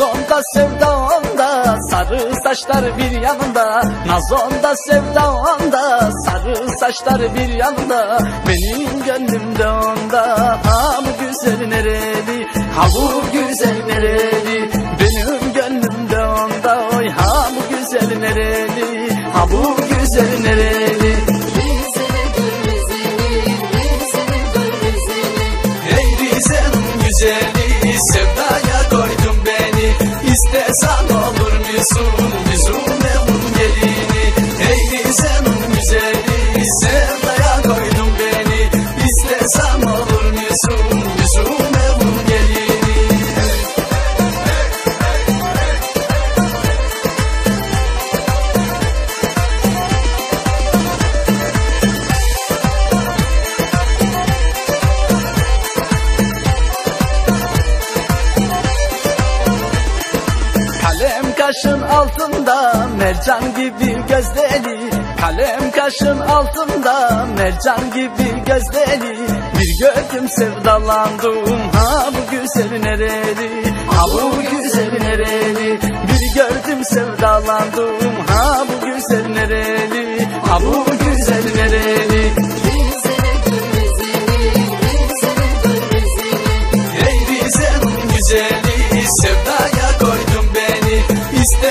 Nazonda sevda onda sarı saçlar bir yanında Nazonda sevda onda sarı saçlar bir yanında Benim gönlümde onda ha bu güzel nereli? Ha bu güzel nereli? Benim gönlümde onda oy ha bu güzel nereli? Ha bu güzel nereli Kalem kaşın altında mercan gibi gözleri Kalem kaşın altında mercan gibi gözleri Bir gördüm sevdalandım ha bu güzel nereli? Ha bu güzel nereli? Bir gördüm sevdalandım ha bu güzel nereli? Ha bu güzel nereli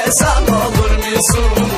İstesen olur musun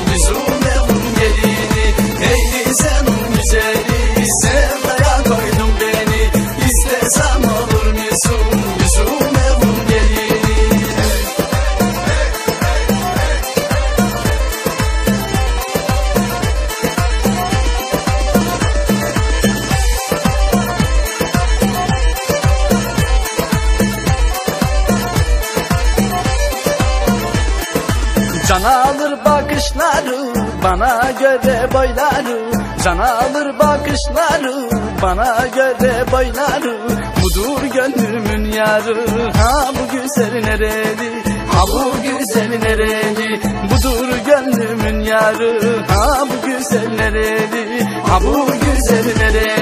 Can alır bakışları bana göre boyları. Can alır bakışları bana göre boyları. Budur gönlümün yarı ha bu güzel nereli? Ha bu güzel nereli? Budur gönlümün yarı ha bu güzel nereli? Ha bu güzel nereli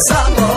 Samba.